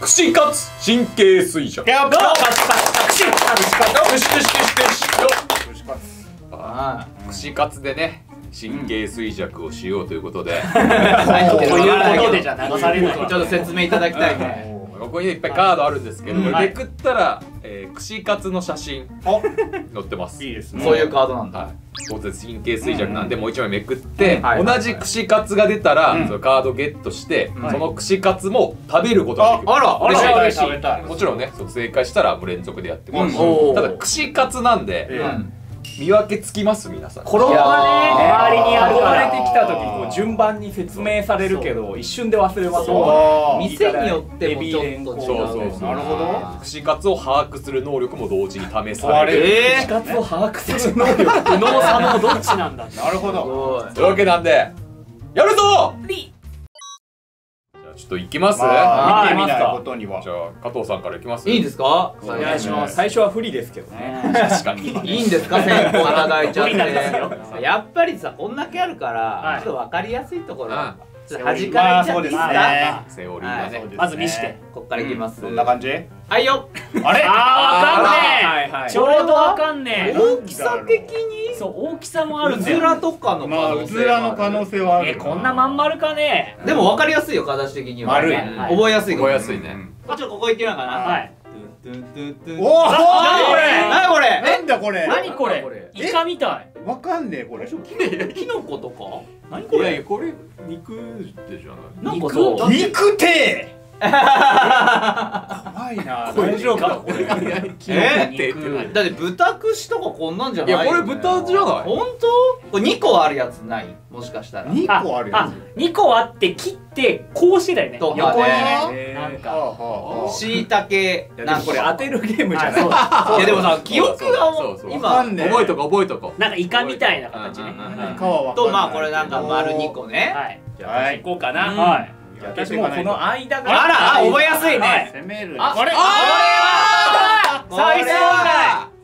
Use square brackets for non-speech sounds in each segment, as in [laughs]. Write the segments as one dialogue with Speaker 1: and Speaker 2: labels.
Speaker 1: 串カツ神経衰弱。
Speaker 2: や
Speaker 1: 串カツ串カツ串串串よ
Speaker 2: 串カツ
Speaker 3: あ
Speaker 1: 串カツでね神経衰弱をしようということで、
Speaker 3: 入ってる
Speaker 4: ということで
Speaker 3: ちょっと説明いただきたいね
Speaker 1: ここにいっぱいカードあるんですけど、めくったら、えー串カツの写真
Speaker 2: お。
Speaker 1: 載ってます。
Speaker 2: いいですね。
Speaker 3: そういうカードなんだ。
Speaker 1: はい、当然神経衰弱なんでもう一枚めくって、
Speaker 3: はい。
Speaker 1: 同じ串カツが出たら、
Speaker 2: うん。
Speaker 1: そのカードゲットして、
Speaker 3: うん。
Speaker 1: その串カツも食べることができる
Speaker 3: あら
Speaker 1: 嬉しい。
Speaker 2: あら
Speaker 1: 嬉しい
Speaker 2: 食べたい。
Speaker 1: もちろんねその正解したらもう連続でやってます。し、ただ串カツなんで、
Speaker 2: え。
Speaker 3: うん
Speaker 1: 見分けつきます皆さん。
Speaker 4: 衣がね周りにあるから
Speaker 5: 憧れてきた時こう順番に説明されるけど一瞬で忘れます
Speaker 2: そう。
Speaker 3: 店によってもちょっと違う
Speaker 1: そうそう。そう
Speaker 2: なるほど。
Speaker 1: 串カツを把握する能力も同時に試さ
Speaker 2: 壊れる。
Speaker 1: れ？る
Speaker 3: え
Speaker 5: 死活を把握する能力
Speaker 4: 右脳左脳どっちなんだ。
Speaker 2: なるほど。
Speaker 1: というわけなんでやるぞ！じゃあちょっと行きます？
Speaker 3: あ
Speaker 2: 見てみないことには。
Speaker 1: じゃあ加藤さんから行きます。
Speaker 3: いいんですか
Speaker 2: お
Speaker 5: 願いします。最初は不利ですけどね。
Speaker 1: 確かに。
Speaker 3: いいんですか？先行いただいちゃって。[laughs] やっぱりさこんだけあるから、
Speaker 4: はい。
Speaker 3: ちょっと分かりやすいところ。
Speaker 1: あ
Speaker 3: ちょっと端からいっちゃっていいですか、
Speaker 2: まあそうですね。
Speaker 1: セオリーがね、
Speaker 3: はい。
Speaker 4: まず見して
Speaker 3: こっからいきます、
Speaker 2: どんな感じ？
Speaker 3: はいよ。
Speaker 2: あれ？
Speaker 4: あーわかんね
Speaker 5: はいはい。
Speaker 4: えちょうどわかんね
Speaker 3: 大きさ的に？
Speaker 4: えそう大きさもあるん
Speaker 3: う
Speaker 4: だよ。
Speaker 3: ずらとかの可
Speaker 2: まあ
Speaker 3: 能性
Speaker 2: うずらの可能性はある。
Speaker 4: えこんなまん丸かね。
Speaker 3: でも分かりやすいよ形的には。
Speaker 2: 丸い。
Speaker 3: うん覚えやすい
Speaker 1: 覚えやすいね。
Speaker 3: もちろんここいけるのかな。
Speaker 4: はい。
Speaker 2: おお
Speaker 4: 何これ？
Speaker 3: 何これ？
Speaker 2: なんだこれ？
Speaker 4: 何これ？
Speaker 3: これ？
Speaker 4: イカみたい
Speaker 2: わかんねえこれ。
Speaker 3: キノコとか
Speaker 4: 何これ
Speaker 1: いやいやこれ？肉でじゃない
Speaker 4: 肉
Speaker 3: なんかそう？
Speaker 2: 肉て怖いな大丈夫か？これ
Speaker 3: え
Speaker 1: って言ってない
Speaker 3: だって豚串とかこんなんじゃない
Speaker 1: いやこれ豚じゃない。
Speaker 3: 本当？これ2個あるやつない？もしかしたら。
Speaker 2: 2個あるや
Speaker 4: あ2個あって切ってこうしてたよね。横にね。なんか。
Speaker 3: しいたけ
Speaker 5: いやでもこれ当てるゲームじゃない。
Speaker 3: いやでもさ記憶が
Speaker 1: そうそう
Speaker 2: わ
Speaker 3: 今
Speaker 2: かんねえ。
Speaker 1: 覚えとこ覚えとこ。
Speaker 4: なんかイカみたいな形ね。
Speaker 3: とまあこれなんか丸2個ね。
Speaker 4: はい。
Speaker 5: じゃあ私行こうかな。
Speaker 4: はい
Speaker 5: 私もうこの間が。
Speaker 3: あらあ覚えやすいね。
Speaker 2: 攻める。
Speaker 4: あ
Speaker 2: あれ
Speaker 3: これは
Speaker 4: サイズ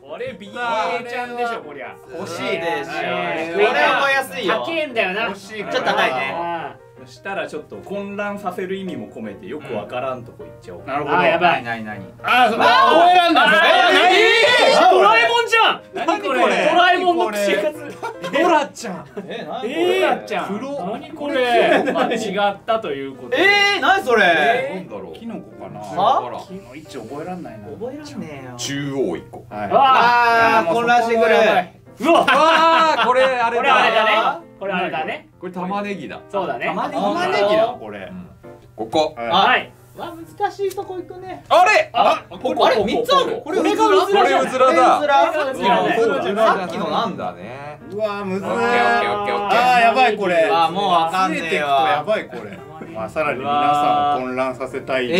Speaker 4: 問
Speaker 5: これ BA ちゃんでしょこりゃ。
Speaker 3: 欲しいでしょこ
Speaker 4: はい。
Speaker 3: れ覚えやすいよ。
Speaker 4: 高えんだよな。
Speaker 2: 欲しい
Speaker 3: ちょっと高いね。
Speaker 4: あ
Speaker 5: そしたらちょっと混乱させる意味も込めてよくわからんとこ行っちゃおう。
Speaker 2: なるほど。
Speaker 4: あやばい。
Speaker 3: 何何何
Speaker 2: あそうあ覚えらんない
Speaker 4: えードラえもんじゃん
Speaker 5: 何？これ？
Speaker 4: ドラえもんの串カツ
Speaker 5: ドラちゃん
Speaker 3: え何
Speaker 4: え
Speaker 5: ドラちゃ
Speaker 4: 何これ？
Speaker 5: まあ違ったということで
Speaker 3: えー、何そ
Speaker 1: な
Speaker 3: れ
Speaker 1: んだろう？
Speaker 2: キノコかな？
Speaker 3: は？
Speaker 1: わから。ん
Speaker 2: 木の位置覚えらんないな。
Speaker 3: 覚えらんねえよ。
Speaker 1: 中央一個。
Speaker 2: はい。
Speaker 4: あ
Speaker 3: あー混乱してくる。
Speaker 4: うわ
Speaker 1: これあれ
Speaker 4: これあれだ
Speaker 1: だ
Speaker 4: ねだね。
Speaker 1: これ玉ねぎだ。
Speaker 4: そうだね。
Speaker 5: 玉ねぎ
Speaker 2: 玉ねぎなのこれ。
Speaker 1: うんここ。
Speaker 2: はい。
Speaker 4: はい。
Speaker 3: わ難しいとこ行くね。
Speaker 1: あれ？
Speaker 4: あ
Speaker 3: あれ三つある。
Speaker 4: これがうずら
Speaker 1: これうずらだ
Speaker 3: うずら
Speaker 4: うずら
Speaker 3: さ
Speaker 4: うずら
Speaker 3: っきのなんだ
Speaker 1: ね。
Speaker 2: うわむずい。あーやばいこれ。
Speaker 3: あーもうわかんねえ
Speaker 2: 増えていくと
Speaker 3: わ
Speaker 2: やばいこれ。まあさらに皆さんを混乱させたい。
Speaker 3: え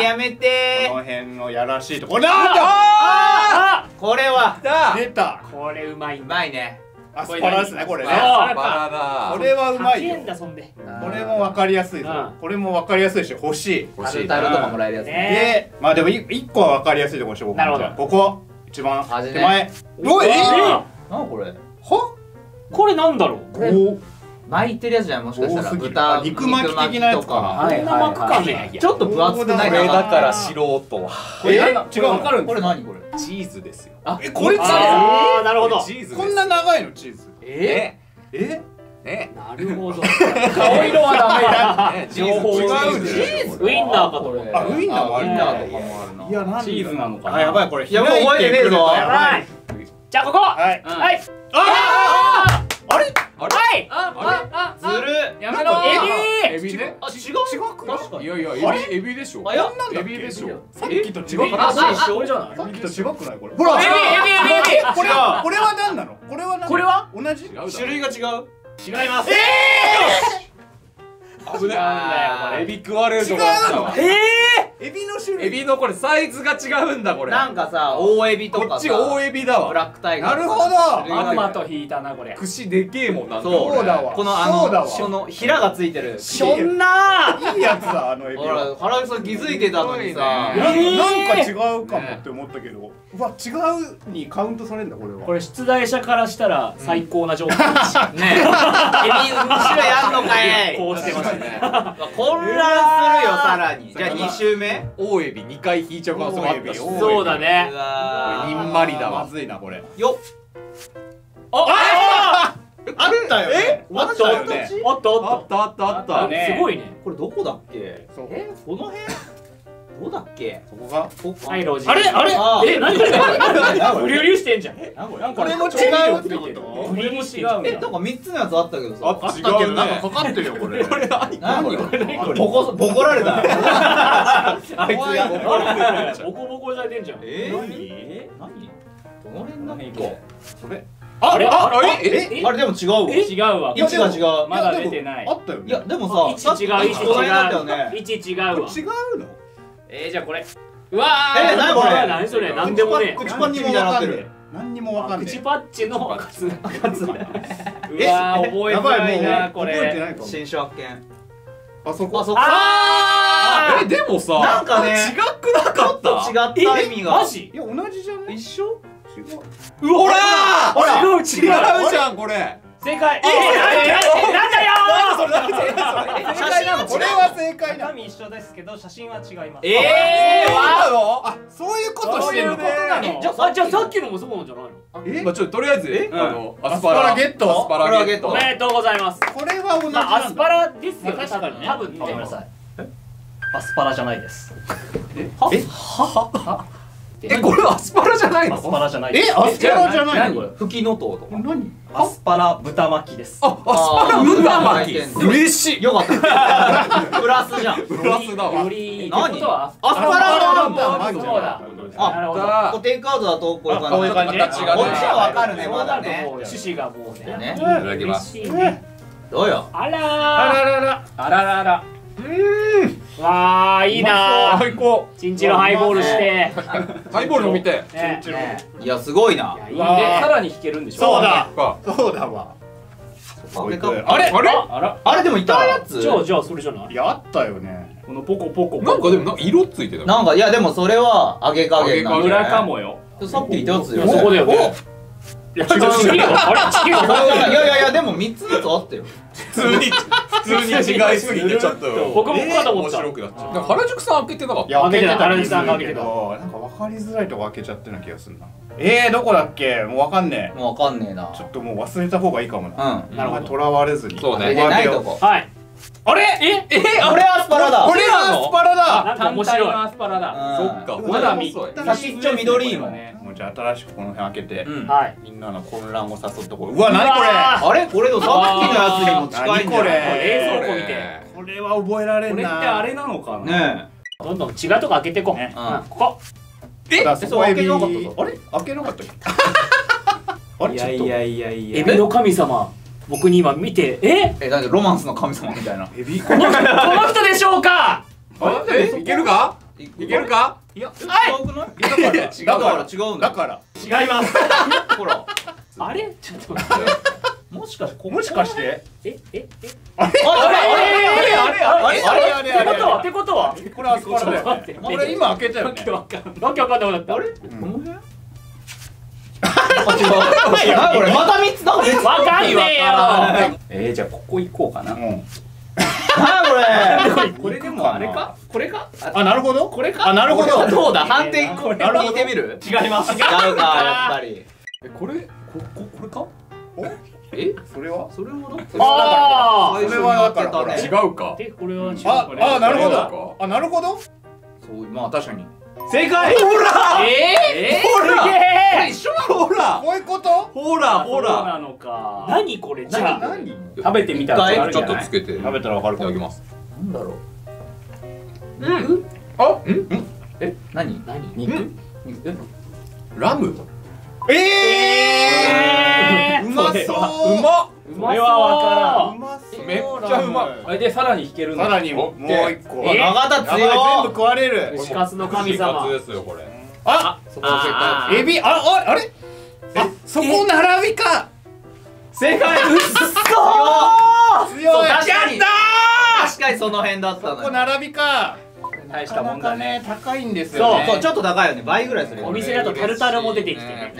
Speaker 3: ー、やめて。
Speaker 2: この辺のやらしいとこ。なんだ！
Speaker 4: あ
Speaker 3: これは。
Speaker 1: だ
Speaker 2: 出た。
Speaker 4: これうまいん
Speaker 3: う
Speaker 4: だ
Speaker 3: まいね
Speaker 2: アスパラですねこれね。
Speaker 4: あ
Speaker 1: バラだ。
Speaker 2: これはうまいよ。
Speaker 4: んだそんで。
Speaker 2: これも分かりやすいぞ
Speaker 4: うん
Speaker 2: これも分かりやすいし欲しい
Speaker 1: 欲しい
Speaker 3: タルタルとかもらえるやつ
Speaker 2: でまあでもい一個は分かりやすいとこしよう
Speaker 4: なるほど。
Speaker 2: ここ。一番手前。おいえ
Speaker 4: え
Speaker 3: なんこれ？
Speaker 2: は？
Speaker 4: これなんだろう？
Speaker 3: 巻いてるやつじゃないもしかしたら。豚
Speaker 2: あ肉巻き的なやつか。な
Speaker 3: 肉巻きと
Speaker 4: こんな巻くかね。
Speaker 3: ちょっと分厚くない
Speaker 1: これだから素人は
Speaker 2: これ
Speaker 5: え？
Speaker 2: 違う
Speaker 5: わかるんです
Speaker 3: これ何これ？
Speaker 1: チーズですよ。
Speaker 2: えこれチー
Speaker 4: あーなるほど。
Speaker 2: こんな長いのチーズ？
Speaker 3: え？
Speaker 2: え？
Speaker 1: ね。
Speaker 4: なるほど。[laughs]
Speaker 5: 顔色はダメだ。
Speaker 1: ねチーズ違う
Speaker 3: チーズ
Speaker 4: ウインナーかと思った
Speaker 2: あウインナーもある
Speaker 3: ウインナーとかもあるない
Speaker 2: やなんだ
Speaker 5: チーズなのかな。
Speaker 2: あやばいこれ
Speaker 3: いやもう覚えてねえぞ。
Speaker 2: やばい
Speaker 4: じゃあここ。は
Speaker 2: はい。
Speaker 4: い
Speaker 2: ああれ？
Speaker 4: はい
Speaker 1: あ
Speaker 3: ずる。
Speaker 4: やめろ。エビ？
Speaker 1: エビね。
Speaker 3: あ違う？
Speaker 2: 違くない
Speaker 3: 確かに。
Speaker 1: いやいやエビエビでしょ。
Speaker 3: あいや
Speaker 2: なんだ
Speaker 1: エビでしょ。
Speaker 2: さっきと違くない
Speaker 4: あ
Speaker 5: あ一緒じゃない
Speaker 2: さっきと違くない？これ。ほら。
Speaker 4: エビエビエビ。エビ
Speaker 2: これはこれは何なの？これは何？
Speaker 4: これは？
Speaker 2: 同じ？
Speaker 3: 種類が違う？
Speaker 4: 違います。
Speaker 1: 危ね
Speaker 4: なんだよこれ
Speaker 1: エビ食われるとこだったわ。
Speaker 4: え
Speaker 2: エビの種類。
Speaker 1: エビのこれサイズが違うんだこれ。
Speaker 3: なんかさ大エビとかさ
Speaker 1: こっちが大エビだ
Speaker 3: ブラ
Speaker 1: わ
Speaker 3: ックタイガー
Speaker 2: なるほど。
Speaker 4: まんまと引いたなこれ。
Speaker 1: 串でけえもんな
Speaker 3: そう
Speaker 2: だわ。
Speaker 3: このあ
Speaker 2: そうだわ。
Speaker 3: のこのヒラがついてる。
Speaker 4: しょんなー。
Speaker 2: いいやつだあのエビ
Speaker 3: ほら
Speaker 2: は
Speaker 3: 原口さん気づいてたのにさ。
Speaker 1: すごいね
Speaker 2: なんか違うかもって思ったけど。うわ違うにカウントされるんだこれ。は
Speaker 4: これ出題者からしたら最高な状態 [laughs]
Speaker 3: ねえ。エビ後ろやんのかい。[laughs]
Speaker 4: こうしてますね。[laughs]
Speaker 3: 混乱するよさらに。じゃあ2周目
Speaker 1: 大エビ2回引いちゃう可能性もあったし。
Speaker 2: 大エビ
Speaker 4: そうだね。
Speaker 1: にんまりだわ。
Speaker 2: まずいなこれ。
Speaker 3: よっ。
Speaker 4: あ
Speaker 2: あったよね。
Speaker 4: おっと
Speaker 2: あったよね。
Speaker 4: おっとおっと
Speaker 1: あったあったあった。
Speaker 4: あすごいね。
Speaker 3: これどこだっけ？この辺？どうだっけ？
Speaker 2: そこが？
Speaker 3: ここ
Speaker 4: はいロジ
Speaker 2: あれ？あれ？
Speaker 3: あ
Speaker 4: え何？これフリュリュしてんじゃん。
Speaker 3: なんこれ
Speaker 4: なんか
Speaker 2: これも違うってこと？
Speaker 4: フリュリュしてんじゃん
Speaker 3: えなんか3つのやつあったけどさ。
Speaker 2: あったけどなんかかかってるよこれ。[laughs]
Speaker 1: これ何
Speaker 3: 何？これボコボコられた。あいつが。ボコられた
Speaker 4: ボコボコされてんじゃん。
Speaker 3: え？
Speaker 2: 何？
Speaker 3: え何？どの辺だっ
Speaker 4: 何
Speaker 3: け？
Speaker 2: それ。
Speaker 4: あれ？あ
Speaker 1: え？
Speaker 4: え？
Speaker 3: あれでも違うわ。
Speaker 4: え？違うわ。
Speaker 3: 位置が違う。
Speaker 4: まだ出てない。
Speaker 2: あったよね。
Speaker 3: いやでも
Speaker 4: 位
Speaker 3: さ
Speaker 4: 置違う。位置違う位置違う。わ
Speaker 2: これ違うの？
Speaker 4: えーじゃあこれ。うわー。
Speaker 3: え何これ？
Speaker 4: 何それ？何でもね
Speaker 3: 口パッチみたいになってる。
Speaker 2: 何にもわかんね
Speaker 4: 口パッチのカツ。カツうわ
Speaker 3: え
Speaker 4: ー覚えづ
Speaker 2: やば
Speaker 4: らい
Speaker 2: いもう
Speaker 4: なこ
Speaker 2: 覚えて
Speaker 4: れ
Speaker 2: ないかも。
Speaker 3: 新種発見。
Speaker 2: あそこ？
Speaker 3: あそっ
Speaker 4: あ
Speaker 1: えでもさ
Speaker 3: なんかね
Speaker 1: 違くなかった？
Speaker 3: 違った意味が。
Speaker 4: マジ？
Speaker 2: いや同じじゃない？
Speaker 3: 一緒？
Speaker 2: 違う。
Speaker 1: ほら
Speaker 4: ほら。違う違う。
Speaker 1: 違うじゃんこれ
Speaker 4: 正解。えーなんだよ
Speaker 1: それ何それ何それ
Speaker 3: 写真なの
Speaker 2: これは正解だ。
Speaker 6: 中身一緒ですけど写真は違います。
Speaker 3: え
Speaker 4: えー
Speaker 1: そうなの？
Speaker 2: あそういうことしてんの？
Speaker 4: じゃあじゃあさっきのもそうなんじゃないの？
Speaker 2: え？
Speaker 1: まあちょっととりあえず
Speaker 3: え
Speaker 1: あのア
Speaker 2: アスパラゲット？
Speaker 1: アスパラゲット。
Speaker 4: おめでとうございます。
Speaker 2: これは同じ
Speaker 4: まあアスパラですよ
Speaker 6: 確かにね。
Speaker 4: 多分
Speaker 6: ごめんなさいアスパラじゃないです。
Speaker 1: え？これアスパラじゃない
Speaker 6: アス
Speaker 1: の
Speaker 6: パラじゃないです。
Speaker 2: えアスパラじゃないの？これ？
Speaker 3: 吹きのとうとか。
Speaker 2: 何？
Speaker 6: アスパラ豚巻きです。
Speaker 1: あアスパラ豚巻き。嬉しい。
Speaker 3: よかった。[laughs] プラスじゃん。
Speaker 1: プラスだわ。
Speaker 4: より
Speaker 3: 何？アスパラ
Speaker 2: 豚
Speaker 3: は
Speaker 2: 巻き
Speaker 4: そうだ。
Speaker 3: あ
Speaker 4: なるほど。
Speaker 1: だ
Speaker 3: こうテイクアウトだとこういう感じ。
Speaker 2: こういう感じ。ね。
Speaker 3: こっちはわかるねまだね。
Speaker 4: 趣旨がもうね。
Speaker 3: ね。
Speaker 1: いただきます。
Speaker 4: 嬉しいね。
Speaker 3: どうよ。
Speaker 4: あらー。
Speaker 2: あららら。
Speaker 4: あらららわあいいなー。
Speaker 1: 最高
Speaker 4: チンチロハイボールして。
Speaker 1: ハイボール飲みて。
Speaker 4: ね
Speaker 2: チンチロ
Speaker 4: ね。
Speaker 3: いやすごいな。い
Speaker 4: やいい
Speaker 2: わー。
Speaker 4: ね
Speaker 6: さらに弾けるんでしょ？
Speaker 2: そうだ。
Speaker 1: か
Speaker 2: そうだわ。
Speaker 3: あれか。
Speaker 2: あれ？
Speaker 1: あれ？
Speaker 4: あ
Speaker 3: れでもいたやつ？
Speaker 4: じゃあじゃあそれじゃない？
Speaker 2: いやあったよね。
Speaker 4: このポコポコ。
Speaker 1: なんかでもなんか色ついてた。
Speaker 3: なんかいやでもそれは揚げ加減なんだ
Speaker 5: 裏かもよ
Speaker 3: さっき言ったやつよ
Speaker 4: そこだよね
Speaker 2: いや
Speaker 4: 違う違うよ。あれ違うよ。
Speaker 3: いやいやいやでも3つのやつあったよ。
Speaker 1: 普通に普通に違いすぎてちょっと。
Speaker 4: 僕もかと思った
Speaker 1: 面白くなっちゃう原宿さん開けてなかっ
Speaker 2: いや開けてた。
Speaker 4: 原西さんが開けてた
Speaker 2: けどなんか分かりづらいとこ開けちゃってるような気がするな。えー、どこだっけ？もう分かんね
Speaker 3: もうわかんねえな。
Speaker 2: えちょっともう忘れた方がいいかもな。
Speaker 3: うん。
Speaker 4: なるほど。
Speaker 2: とらわれずに。
Speaker 1: そうね。
Speaker 3: ないとこ
Speaker 4: はい。
Speaker 2: あれ？
Speaker 4: え？え？
Speaker 3: これアスパラだ。
Speaker 2: これはアスパラだ。
Speaker 4: なんか面白い。
Speaker 5: アスパラだ。
Speaker 3: うん。
Speaker 1: そっか。
Speaker 2: まだ
Speaker 3: 先っちょ緑いもん
Speaker 2: もうじゃあ新しくこの辺開けて、
Speaker 3: うん。
Speaker 4: はい。
Speaker 2: みんなの混乱を誘っとこううわ何これ？
Speaker 4: あ
Speaker 3: あれ？これのさっきのやつにも近いんだよ
Speaker 2: 何これ？
Speaker 4: 冷蔵庫見て。
Speaker 2: これは覚えられんな
Speaker 5: これってあれなのかな？
Speaker 3: ね
Speaker 4: どんどん違うとこ開けていこう。
Speaker 2: ね。
Speaker 4: うん。ここ。
Speaker 2: え？
Speaker 3: えそう開けなかったぞ。
Speaker 2: あれ？開けなかったっけ？[laughs] あれ？
Speaker 5: いやいやいやいや。
Speaker 4: エビの神様。僕に今見て。え？
Speaker 3: えなんでロマンスの神様みたいな。
Speaker 2: エビ
Speaker 4: この人でしょうか？
Speaker 1: あえ？いけるか？
Speaker 3: い
Speaker 1: いけるか？
Speaker 3: いや
Speaker 4: はい。
Speaker 3: 違くな？い
Speaker 2: だから
Speaker 1: 違う
Speaker 3: だから違うんだ
Speaker 2: だから。
Speaker 4: 違います。[laughs]
Speaker 3: ほら。
Speaker 4: あれ？ちょっと待って。
Speaker 3: もしかしてここ
Speaker 2: もしかして？
Speaker 4: えええ？
Speaker 3: ああ
Speaker 4: あれ？
Speaker 3: あれ？
Speaker 4: あれ？
Speaker 2: あれ？あれ？あれ？あれ？
Speaker 4: ってことはってことは？
Speaker 2: これアスパラだよこれ今開けたよね。
Speaker 4: わけわかんない。わけわかんなくなった。あれ？
Speaker 3: この辺？[laughs] あ [laughs] また3つなんか別
Speaker 4: わかんねえよ。
Speaker 5: えー、じゃあここ行こうかな
Speaker 2: うん
Speaker 3: なこれ。
Speaker 5: これでもあれか？これか？あ
Speaker 2: あなるほど。
Speaker 5: これか？
Speaker 2: あなるほど。
Speaker 3: どうだ？判定
Speaker 4: これ
Speaker 3: 聞いてみる？
Speaker 5: 違います。
Speaker 3: 違うかやっぱり。
Speaker 1: えこれ？こここれか？
Speaker 3: え？
Speaker 2: それは？
Speaker 3: それほど？
Speaker 4: あ
Speaker 3: 最初に
Speaker 2: それはだから。
Speaker 1: 違うか。
Speaker 4: でこれは違う
Speaker 2: ああなるほど。あなるほど。
Speaker 3: そうまあ確かに
Speaker 5: 正解。
Speaker 1: ほら。
Speaker 4: え
Speaker 1: ほら。
Speaker 4: すげえ
Speaker 1: 一緒ほら。
Speaker 2: こういうこと？
Speaker 1: ほらほ
Speaker 5: そう
Speaker 1: ら
Speaker 5: なのか。
Speaker 4: 何これ？じゃあ。
Speaker 2: 何？
Speaker 5: 食べてみたらわかるん
Speaker 1: ちょっ
Speaker 5: じゃない？
Speaker 1: とつけて。い
Speaker 2: 食べたらわかるかも
Speaker 1: ただきます。
Speaker 3: なんだろう。
Speaker 1: うん。あ
Speaker 3: え何？
Speaker 4: 何？
Speaker 5: 肉？
Speaker 3: え
Speaker 1: ラム。
Speaker 2: え
Speaker 4: え
Speaker 2: ー！うまそう。
Speaker 1: うま
Speaker 2: うまそう。
Speaker 1: めっちゃうまい。
Speaker 5: でさらに引ける
Speaker 2: さらにもう一個。
Speaker 4: え
Speaker 3: 永田
Speaker 2: やばい
Speaker 3: 強
Speaker 2: 全部食われる。
Speaker 4: 串カツの神様。
Speaker 1: ですよこれ。
Speaker 2: あ
Speaker 4: あ
Speaker 2: エビあああれ？あそこ並びか。
Speaker 3: 正解。
Speaker 2: 強い。
Speaker 3: そう確かに。確かにその辺だった
Speaker 2: そこ
Speaker 3: のよ
Speaker 2: 並びか。
Speaker 5: 大したもんだね。
Speaker 2: 高いんですよね。
Speaker 3: そうそうちょっと高いよね。倍ぐらいするよ
Speaker 4: お店だとタルタルも出てきてね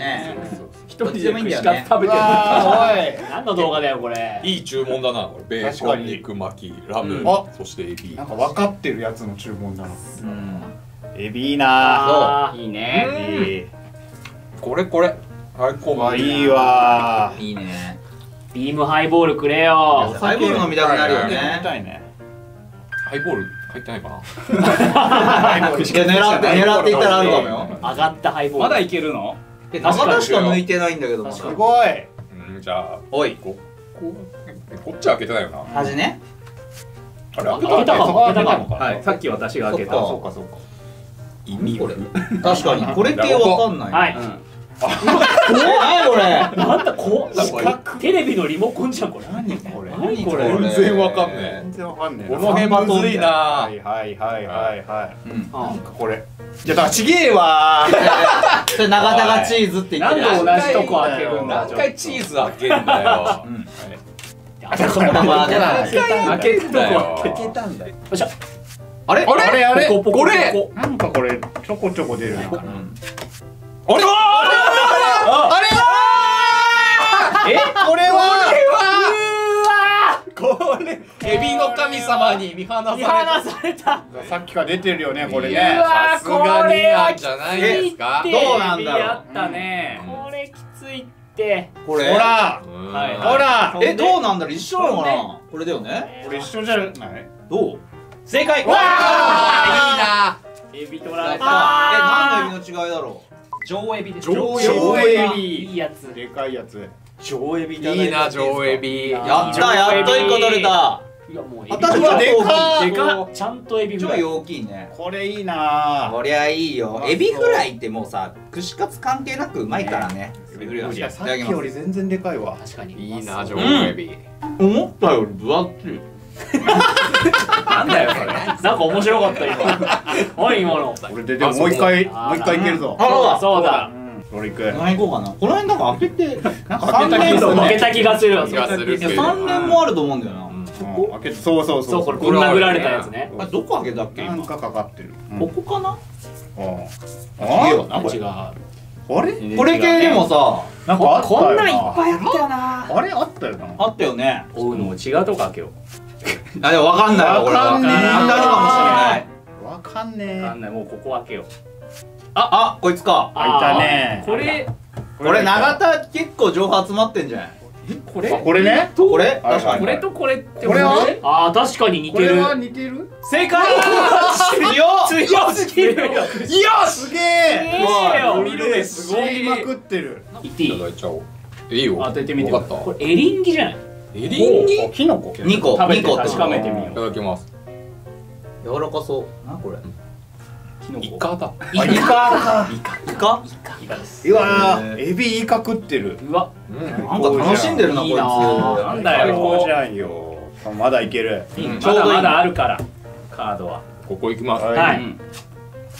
Speaker 5: 人で串カツ食べてる
Speaker 2: わーおい。
Speaker 4: 何の動画だよこれ。
Speaker 1: いい注文だなこれ。ベーコン
Speaker 2: 確かに
Speaker 1: 肉巻きラム
Speaker 3: うん。
Speaker 2: あ
Speaker 1: そしてエビ。
Speaker 2: なんか分かってるやつの注文だな。
Speaker 3: うん。
Speaker 2: エビいいな。
Speaker 5: いいね
Speaker 2: いい
Speaker 1: これこれ。最高。
Speaker 2: わいいわ。
Speaker 3: いいね。
Speaker 4: ビームハイボールくれよ。
Speaker 3: ハイボール飲みたくなるよ
Speaker 2: 飲み
Speaker 3: ね
Speaker 2: たいね
Speaker 1: ハイボール入ってないかな。[laughs]
Speaker 3: 狙って狙っていったらあるかもよ。
Speaker 4: 上がったハイボール。
Speaker 5: まだいけるの？
Speaker 3: え中田しか抜いてないんだけど
Speaker 2: すごい。
Speaker 1: うんじゃあ
Speaker 3: おい。
Speaker 1: こここっち開けてないよな。
Speaker 3: 端ね。
Speaker 1: あれ開
Speaker 4: 開けたかも開けたかも
Speaker 5: はい。さっき私が開けた。
Speaker 3: そ
Speaker 2: うかそうか。
Speaker 1: 意味
Speaker 3: これ。確かに。これってわかんない。
Speaker 4: はい。
Speaker 5: うん
Speaker 3: え何これ。
Speaker 4: なんだこ
Speaker 1: 四角
Speaker 4: テレビのリモコンじゃんこれ？
Speaker 2: 何これ？
Speaker 4: 何これ？
Speaker 1: 全然わかんねえ
Speaker 2: 全然わかんねえ
Speaker 1: この辺むずいな。
Speaker 2: はいはいはいはいはい。
Speaker 3: うん。
Speaker 4: あ
Speaker 2: これ。じゃあだからちげえわ。[laughs]
Speaker 3: それ永田がチーズって言って
Speaker 5: なん
Speaker 3: る。
Speaker 5: で同じとこ開けるんだ？
Speaker 1: 何回チーズ開けんだよ。
Speaker 3: うん。
Speaker 4: あそこ
Speaker 3: まあね
Speaker 5: 開けるとこ
Speaker 1: だよ
Speaker 5: 開け
Speaker 2: たんだよ。
Speaker 3: あれ？
Speaker 2: あれ？あれ？
Speaker 1: これ？
Speaker 2: なんかこれちょこちょこ出るな
Speaker 3: うん
Speaker 1: あれ
Speaker 2: あれえ？これは
Speaker 1: これエビの神様に見放された
Speaker 4: された
Speaker 2: さっきから出てるよねこれね。
Speaker 1: さすがになんじゃないですか？
Speaker 3: どうなんだろう？
Speaker 5: やったね
Speaker 4: これきついって。
Speaker 3: これ
Speaker 2: ほら。
Speaker 1: うん
Speaker 5: はい。
Speaker 2: ほら。
Speaker 3: えどうなんだろう？一緒なのかな？これだよね。
Speaker 2: これ一緒じゃない？
Speaker 3: どう？正解。
Speaker 2: わ
Speaker 1: あ
Speaker 4: エビ取られ
Speaker 3: え
Speaker 4: た
Speaker 3: 何の指の違いだろ
Speaker 4: 上エビです。
Speaker 2: 上
Speaker 4: 上
Speaker 2: エ
Speaker 4: ビ。いいやつ
Speaker 2: でかいやつ。
Speaker 3: 上エビ
Speaker 1: ーいいな上エビ。
Speaker 4: や
Speaker 3: やったやっと一個取れた。
Speaker 4: いやもうエビ。
Speaker 3: 私は
Speaker 2: でか
Speaker 3: 大きい
Speaker 2: っ。
Speaker 3: で
Speaker 4: ちゃんとエビフライ
Speaker 3: 超大きいね。
Speaker 2: これいいな。
Speaker 3: こりゃいいよ。エビフライってもうさ串カツ関係なくうまいからね。エビフライ。
Speaker 2: さっきより全然でかいわ。
Speaker 4: 確かに。
Speaker 1: いいな
Speaker 4: 上
Speaker 1: 上エビ。
Speaker 3: 思ったより分厚い
Speaker 5: なんだよそれ。
Speaker 4: なんか面白かった今。何今の。
Speaker 2: これででももう一回
Speaker 4: あ
Speaker 2: もう一回いけるぞ。
Speaker 3: あ
Speaker 4: そうだ。そうだ
Speaker 2: どれいく
Speaker 3: 何行こうかな。この辺なんか開けて
Speaker 2: なんか [laughs] 開けた気がする。ね
Speaker 4: 負けた気がする。
Speaker 3: いや3年もあると思うんだよな。
Speaker 2: うん。開けて。そうそう
Speaker 4: そ
Speaker 2: そうう
Speaker 4: これぶん殴られたやつね。
Speaker 3: あれどこ開けたっけ今？
Speaker 2: なんかかかってる。
Speaker 3: ここかな？
Speaker 2: あ
Speaker 3: 違うよ。なこれ？
Speaker 4: 違う
Speaker 2: あれ？
Speaker 3: これ系でもさ
Speaker 2: なんかあったよ
Speaker 4: こんなんいっぱいあったよな。
Speaker 2: あれ？あったよな。
Speaker 3: あったよね。
Speaker 5: 追うのも違うとこ開けよ
Speaker 3: あでも分かんないわこれは
Speaker 2: わかんねえ。
Speaker 3: 当たるか
Speaker 2: わかんね
Speaker 5: う
Speaker 2: え。
Speaker 5: わかんない。もうここ開けよう。
Speaker 3: もしれないああこいつか。
Speaker 2: 開いたね。
Speaker 5: これ。
Speaker 3: これ永田結構情報集まってんじゃない？
Speaker 5: これ？
Speaker 2: あこれね？
Speaker 3: これ
Speaker 2: はい
Speaker 3: 確かに。
Speaker 5: これとこれって
Speaker 2: これは？
Speaker 4: あー確かに似てる。
Speaker 2: これは似てる？
Speaker 3: 正解！[laughs] 強
Speaker 4: すぎる。よ
Speaker 2: すげえ
Speaker 4: よ
Speaker 5: 見る目すごい。
Speaker 2: まくってる。
Speaker 4: 言っていい？
Speaker 1: いただいちゃおう。いいよ。
Speaker 5: 当ててみて
Speaker 1: 分かった。
Speaker 4: これエリンギじゃない？
Speaker 1: エリンギ？
Speaker 2: おキノコ。
Speaker 3: 2個
Speaker 5: 食べ
Speaker 3: 2個って
Speaker 5: て確かめてみよ
Speaker 1: いうただきます。
Speaker 3: 柔らかそう。なこれ？
Speaker 5: キノコ。
Speaker 1: イカだ。
Speaker 2: あイカ。か
Speaker 3: イカ。
Speaker 4: イカ？です。
Speaker 2: うわエビイカ食ってる。
Speaker 4: うわ。
Speaker 1: うん。
Speaker 3: なんか楽しんでるなこいつ
Speaker 4: いいな
Speaker 5: なんだ
Speaker 2: 最
Speaker 5: よ
Speaker 2: 高じゃんよ。まだいける。
Speaker 1: うん。
Speaker 3: ちょうどいい。
Speaker 5: まだまだあるから。カードは。
Speaker 1: ここ行きます。
Speaker 2: はい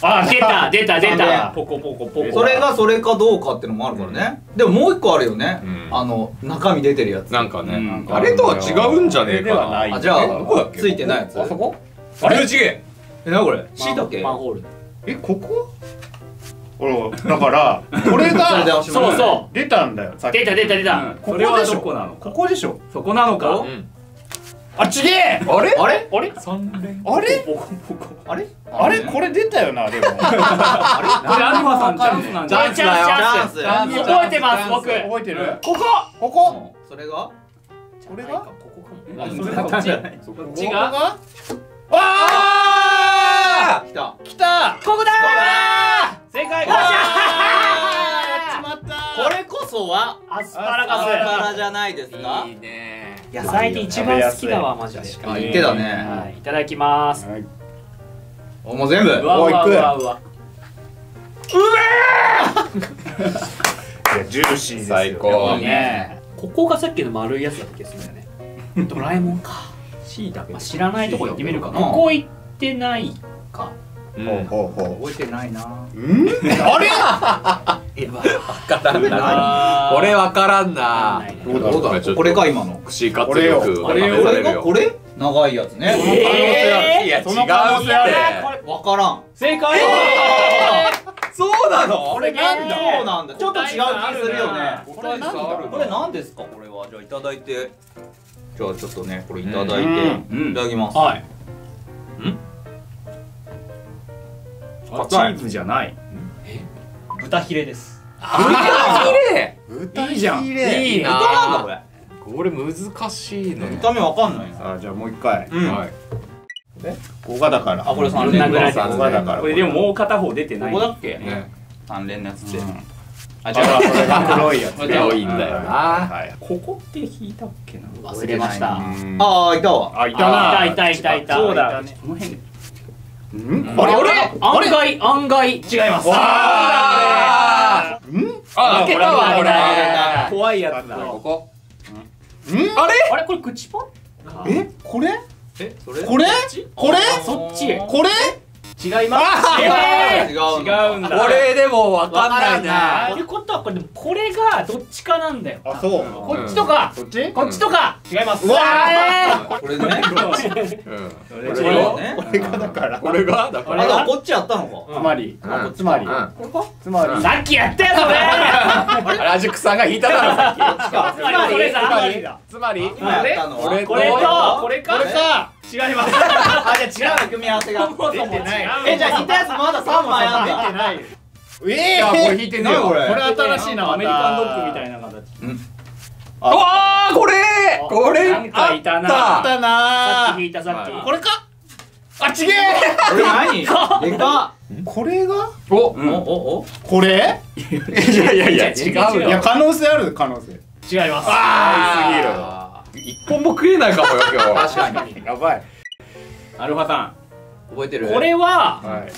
Speaker 4: あ出た出た出
Speaker 3: 三
Speaker 4: た
Speaker 5: ポコポコポコ。
Speaker 3: それがそれかどうかってのもあるからね。でももう一個あるよね。
Speaker 1: うん。
Speaker 3: あの中身出てるやつ。
Speaker 1: なんかね、
Speaker 5: うん
Speaker 1: あれとは違うんじゃねえかな。
Speaker 3: あじゃあついてないやつ。
Speaker 2: あそこ？
Speaker 1: あれ？違え
Speaker 3: えなこれ？しいたけ
Speaker 4: マンホール。
Speaker 2: えここ？だからこれが [laughs]
Speaker 4: そうそ
Speaker 2: 出たんだよさっき。
Speaker 4: う出た出た出た。
Speaker 5: うん。それはどこなのか？
Speaker 2: ここでしょ。
Speaker 5: そこなのか？
Speaker 1: うん
Speaker 2: あちげえ！
Speaker 1: あれ？
Speaker 3: あれ？
Speaker 4: あれ？
Speaker 5: 三連
Speaker 2: あれ？
Speaker 5: ポコポコ
Speaker 3: あれ？
Speaker 2: あれ？これ出たよなでも。[laughs]
Speaker 5: これアルファさんチャンスなん
Speaker 4: チャンスチャンス。
Speaker 3: チャンス。
Speaker 4: 覚えてます僕。
Speaker 2: 覚えてる？
Speaker 4: ここ！
Speaker 2: ここ？
Speaker 3: それが？
Speaker 2: これが？
Speaker 4: ここかも。
Speaker 5: それこっち？
Speaker 4: こっちが？
Speaker 2: が
Speaker 1: あ
Speaker 3: 来た。
Speaker 2: 来た！
Speaker 4: ここだー！正解！
Speaker 2: やっちまった
Speaker 3: これこそは
Speaker 4: アスパラ
Speaker 3: アスパ
Speaker 4: ガ
Speaker 3: ラじゃないですか？
Speaker 1: ーいいね。
Speaker 4: ス野菜で一番好きだわマジで。
Speaker 3: あ言ってたね。
Speaker 4: はいいただきます。
Speaker 2: はい。
Speaker 3: おもう全部。
Speaker 4: うわうわうわう。わ
Speaker 2: いやジューシーですよ。
Speaker 1: 最高。
Speaker 3: いいね
Speaker 4: ここがさっきの丸いやつだった気がするんだよね。ドラえもんか、
Speaker 5: しいたけ
Speaker 4: まあ、知らないとこ行ってみるか
Speaker 3: うん
Speaker 4: ここ行ってないか。
Speaker 1: うん。
Speaker 2: ほうほうほ
Speaker 5: 覚えてないな。
Speaker 2: ううん？あれ
Speaker 1: からんな。これわからんな。
Speaker 4: ないね
Speaker 2: どうだろう？
Speaker 3: どうだこれか今の。
Speaker 1: 串カツよ。く
Speaker 2: これ
Speaker 3: これ？長いやつね。
Speaker 4: え
Speaker 1: いや違うって。
Speaker 2: その可能性ある
Speaker 3: わからん。
Speaker 4: 正解？
Speaker 1: そうなの？
Speaker 3: これなんだ？
Speaker 4: えー
Speaker 3: そうなんだ。ちょっと違う気するよね。これなんだ？
Speaker 1: あるな
Speaker 3: これ何ですか？これは。じゃあいただいて。じゃあちょっとねこれいただいて
Speaker 5: うん。
Speaker 3: いただきます。
Speaker 4: はい。
Speaker 5: あチーズじゃない
Speaker 6: 豚ヒレです。
Speaker 2: 豚
Speaker 5: いいじゃん
Speaker 2: ヒレ。
Speaker 1: いいな。
Speaker 3: 豚なんだこれ。
Speaker 1: これ難しいの
Speaker 3: 見た目わかんない。
Speaker 2: あじゃあもう一回。
Speaker 3: うん。
Speaker 1: はい。
Speaker 2: ここがだから。
Speaker 3: あこれ3
Speaker 4: こん
Speaker 3: 連の
Speaker 4: なぐらい
Speaker 2: ここがだから。
Speaker 5: これでももう片方出てない。
Speaker 3: ここだっけ？
Speaker 1: ね。
Speaker 3: 3連のやつって
Speaker 2: うん。
Speaker 3: あ
Speaker 2: あじゃあそれが黒いやつ。
Speaker 3: これ
Speaker 1: 黒いんだよな。
Speaker 2: はい。
Speaker 5: ここって引いたっけな？
Speaker 4: 忘れました。
Speaker 2: うん。
Speaker 3: ああいたわ。
Speaker 2: あいたな。
Speaker 4: あいたいたいたいた。
Speaker 5: そうだ。この辺
Speaker 2: うん？
Speaker 4: あれ案外案外違います。
Speaker 1: あ
Speaker 2: うん？
Speaker 1: あ開けたわこれ
Speaker 4: あ
Speaker 5: 怖いやつだ。
Speaker 1: ここ。
Speaker 2: うん？
Speaker 1: あれ？
Speaker 4: あれこれ口パン？
Speaker 2: え？これ？
Speaker 3: えそれ？
Speaker 2: これ？これ？
Speaker 4: そっち？
Speaker 2: これ？
Speaker 4: 違います。
Speaker 3: え
Speaker 4: え
Speaker 3: 違う
Speaker 5: 違うんだ。
Speaker 1: これでもわかんない
Speaker 3: わからん
Speaker 4: ーってことはこれでもこれがどっちかなんだよ。
Speaker 2: あそう。
Speaker 4: こっちとか。
Speaker 2: そっち？
Speaker 4: こっちとか。違います。
Speaker 2: うわ
Speaker 3: これでね。
Speaker 1: うん。
Speaker 3: これ
Speaker 2: これがだから。
Speaker 1: これが？だか
Speaker 3: あ
Speaker 1: ら
Speaker 3: だからこっちやったのか。
Speaker 2: つまり。
Speaker 1: うん。
Speaker 2: つまり。
Speaker 1: うん。
Speaker 3: これか
Speaker 2: つまり。
Speaker 4: さっきやったよそれ
Speaker 1: 原宿さんが引いただろさっ
Speaker 4: つまりこれ
Speaker 2: つ
Speaker 4: さ
Speaker 2: まり。だ
Speaker 3: 今やったのは。
Speaker 1: これ
Speaker 4: とこれか？
Speaker 2: これか？
Speaker 4: 違います。[laughs]
Speaker 3: あじゃあ違う組み合わせが
Speaker 4: そもそも違う
Speaker 3: えじゃあ似たやつまだ3枚あんだ
Speaker 2: ないえ
Speaker 1: いやこれ引いてね
Speaker 3: これ。
Speaker 2: これ新しいな
Speaker 5: アメリカンドッグみ
Speaker 2: い
Speaker 5: たいな形。
Speaker 1: うわーこれ！これ
Speaker 5: なんかいたな。
Speaker 1: あっ
Speaker 2: た
Speaker 4: さっ
Speaker 2: な
Speaker 4: き引いたさっき。
Speaker 2: これか？あちげえ！
Speaker 3: これ何？[laughs] でか
Speaker 2: これが？
Speaker 1: お
Speaker 3: おおお。
Speaker 2: これ？
Speaker 1: いやいやいや違うよ。
Speaker 2: いや可能性ある可能性。
Speaker 4: 違います。
Speaker 1: あー。すぎる一本も食えないかもよ今日
Speaker 3: 確かに。
Speaker 2: やばい
Speaker 5: アルファさ
Speaker 3: 覚えてる？
Speaker 4: これは
Speaker 2: はい。